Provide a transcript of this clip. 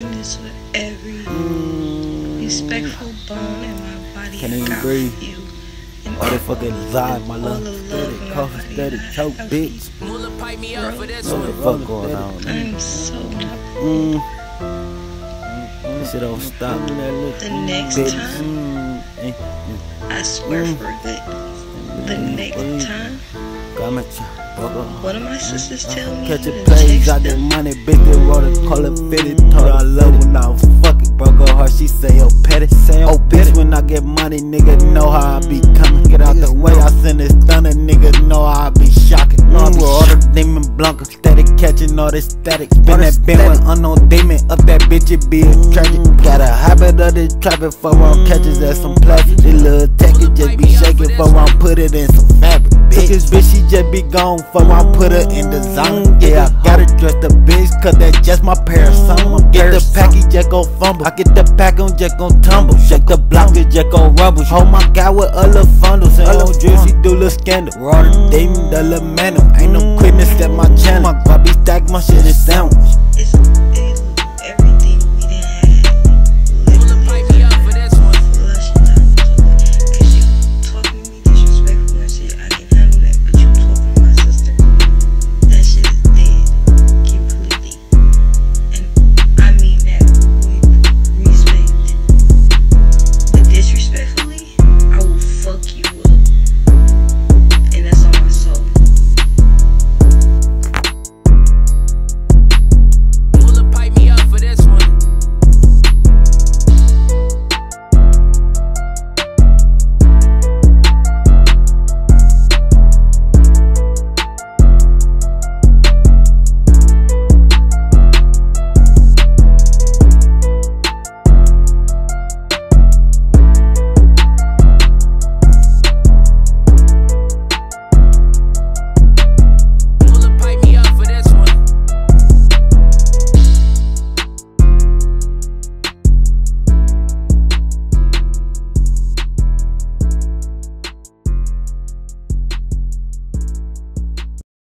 this with every respectful bone in my body. Can't I even breathe. you. All that fucking vibe, my all love. the love Steady, in cough, steady, choke, bitch. Mula pipe me up for this What the fuck going on? man? I'm so not. Mm. This shit don't stop. The next Bitch. time, Mm. I swear Mm. for good. The next time, Come at you, brother. one of my sisters uh, tell me Catch to a plays, text got that money, bitch, they wrote a call it fitted. Told her I love when I was fucking, broke her heart, she say, oh, petty. Say, oh, oh bitch, when I get money, nigga, know how I be coming. Get out the way, I send this thunder, nigga, know how I be shocking. Know I be all the demon blanca, steady catching all this static. Spin that bin with unknown demon, up that bitch, it be a tragic. Got a habit of this traffic, for around catches at some plastic. This little bitch, just be gone, for around put her in the zone. Yeah, I gotta dress the bitch, cause that's just my parasol. Get the package, just go fumble. I get the pack on, just gon' tumble. Shake the block, it just gon' rumble. Hold my guy with the fundles. Ain't no drill, she do little scandal. Raw the demon, the little man. Ain't no quickness at my channel. My guap be stacked, my shit is. It's